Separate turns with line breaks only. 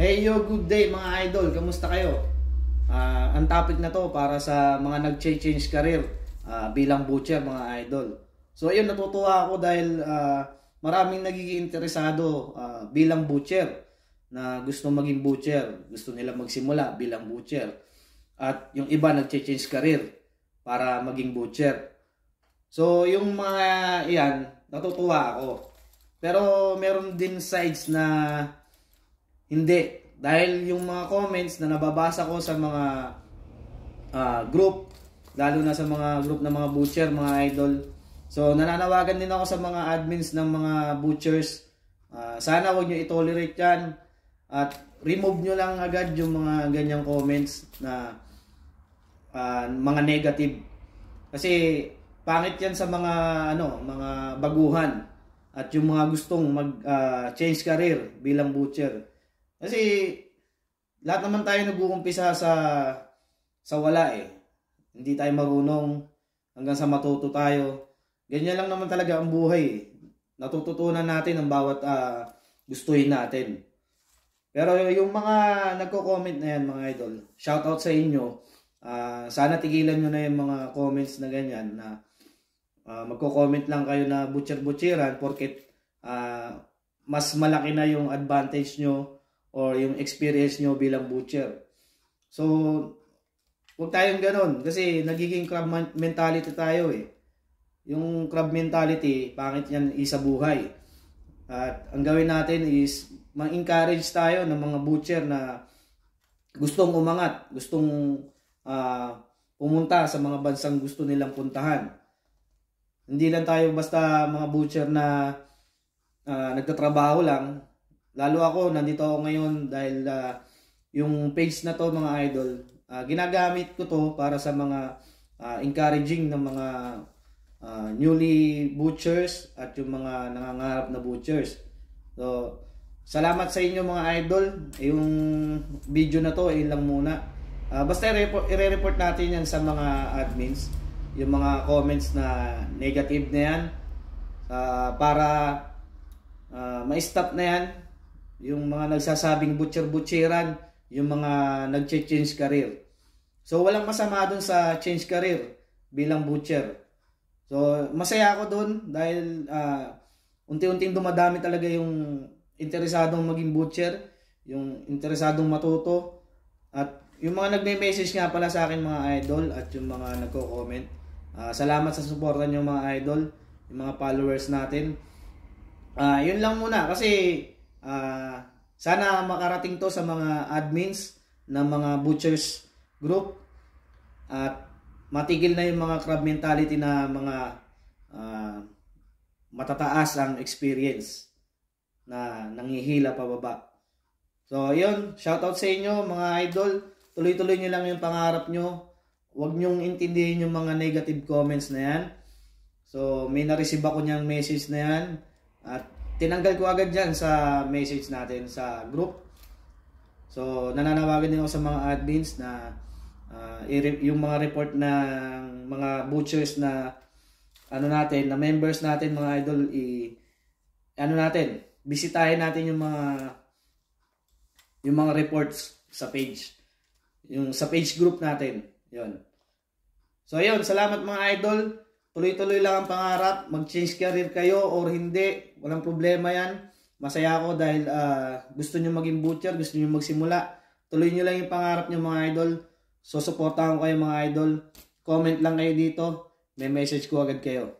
Hey yo, good day mga idol. Kamusta kayo? Ah, ang topic na to para sa mga nag-change career ah, bilang butcher mga idol. So ayun, natutuwa ako dahil ah, maraming nagiging interesado ah, bilang butcher na gusto maging butcher. Gusto nila magsimula bilang butcher. At yung iba nag-change career para maging butcher. So yung mga iyan, natutuwa ako. Pero meron din sides na hindi. Dahil yung mga comments na nababasa ko sa mga ah, group, lalo na sa mga group ng mga butcher, mga idol. So nananawagan din ako sa mga admins ng mga butchers. Ah, sana wag nyo itolerate yan. At remove nyo lang agad yung mga ganyang comments na ah, mga negative. Kasi pangit yan sa mga ano, mga baguhan at yung mga gustong mag ah, change career bilang butcher. Kasi lahat naman tayo nag-uumpisa sa sa wala eh. Hindi tayo marunong hanggang sa matuto tayo. Ganyan lang naman talaga ang buhay. eh. Natututunan natin ang bawat ah, gustuhin natin. Pero yung mga nagko-comment na yan mga idol, shout out sa inyo. Ah, sana tigilan nyo na yung mga comments na ganyan na ah, magko-comment lang kayo na butcher-butcheran porket ah, mas malaki na yung advantage nyo or yung experience nyo bilang butcher. So, huwag tayong ganon kasi nagiging crab mentality tayo eh. Yung crab mentality, pangit yan isa buhay. At ang gawin natin is ma-encourage tayo ng mga butcher na gustong umangat, gustong ah, pumunta sa mga bansang gusto nilang puntahan. Hindi lang tayo basta mga butcher na ah, nagtatrabaho lang. Lalo ako, nandito ako ngayon dahil ah, yung page na to mga idol, ah, ginagamit ko to para sa mga ah, encouraging ng mga ah, newly butchers at yung mga nangangarap na butchers. So, salamat sa inyo mga idol. Yung video na to, yun lang muna. Ah, basta i-report, natin yan sa mga admins. Yung mga comments na negative na yan. Ah, para ah, ma-stop na yan. Yung mga nagsasabing butcher-butcheran. Yung mga nag-change career. So, walang masama dun sa change career bilang butcher. So, masaya ako dun dahil ah, unti-unting dumadami talaga yung interesadong maging butcher, yung interesadong matuto, at yung mga nagme-message nga pala sa akin mga idol at yung mga nagko-comment. Ah, salamat sa suporta niyo mga idol, yung mga followers natin. Ah, yun lang muna kasi ah, sana makarating to sa mga admins ng mga butchers group at matigil na yung mga crab mentality na mga ah, matataas ang experience na nangihila pababa. So, yun. Shoutout sa inyo mga idol. Tuloy-tuloy nyo lang yung pangarap nyo. Huwag nyong intindihin yung mga negative comments na yan. So, may na-receive ako niyang message na yan. At tinanggal ko agad yan sa message natin sa group. So, nananawagan din ako sa mga admins na i- yung mga report ng mga butchers na ano natin, na members natin mga idol, i ano natin, bisitahin natin yung mga yung mga reports sa page. Yung sa page group natin. Yon. So ayun, salamat mga idol. Tuloy-tuloy lang ang pangarap. Mag-change career kayo or hindi. Walang problema yan. Masaya ako dahil ah, gusto nyo maging butcher, gusto nyo magsimula. Tuloy nyo lang yung pangarap nyo mga idol. So, ko kayo mga idol. Comment lang kayo dito. May message ko agad kayo.